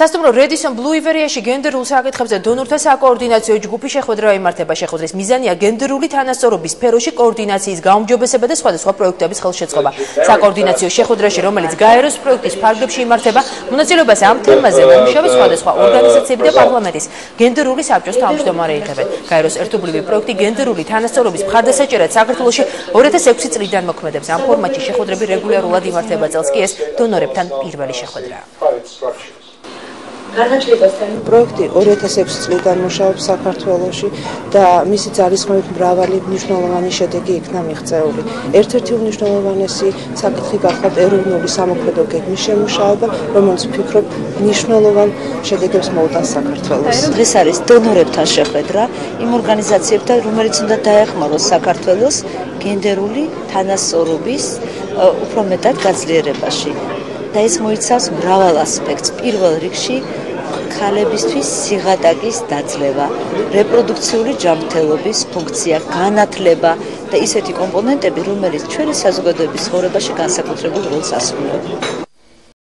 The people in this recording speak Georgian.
სასტუმრო Redison Blue Iberia-ში გენდერულ საკითხებზე დონორთა საკოორდინაციო ჯგუფი შეხვედრა იმართება. შეხვედრის მიზანია გენდერული თანასწორობის სფეროში კოორდინაციის გაუმჯობესება და სხვადასხვა პროექტების ხელშეწყობა. საკოორდინაციო შეხვედრაში, რომელიც გაეროს პროექტის ფარგლებში იმართება, მონაწილეობას ამ თემაზე მომუშავე სხვადასხვა ორგანიზაციები და პარლამენტის გენდერული საბჭოს თავმჯდომარე იღებენ. გაეროს ერთობლივი პროექტი გენდერული თანასწორობის მხარდასაჭერად საქართველოში 2006 წლიდან მოქმედებს. ამ ფორმატში შეხვედრები რეგულარულად იმართება წელს კი ეს დონორებთან პირველი შეხვედრაა. განაჩლებასთან პროექტი 2006 წლიდან მუშაობს საქართველოში და მისი ძალისხმევით მრავალი მნიშვნელოვანი შედეგი იქნა მიღწეული. ერთ-ერთი უმნიშვნელოვანესი საკითხი გახლავთ ეროვნული სამოქმედო გეგმის შემუშავება, რომელიც ვფიქრობ მნიშვნელოვან შედეგებს მოუტანს საქართველოს. დღეს არის დონორებთან შეხვედრა იმ ორგანიზაციებთან, რომელიც უნდა დაეხმაროს საქართველოს გენდერული თანასწორობის უფრო მეტად გაძლიერებაში. და ეს მოიცავს მრავალ ასპექტს. პირველ რიგში ქალებისთვის სიღატაკის დაძლევა, რეპროდუქციული ჯანმრთელობის ფუნქცია, განათლება და ისეთი კომპონენტები, რომელიც ჩვენი საზოგადოების ცხოვრებაში განსაკუთრებულ როლს ასრულებს.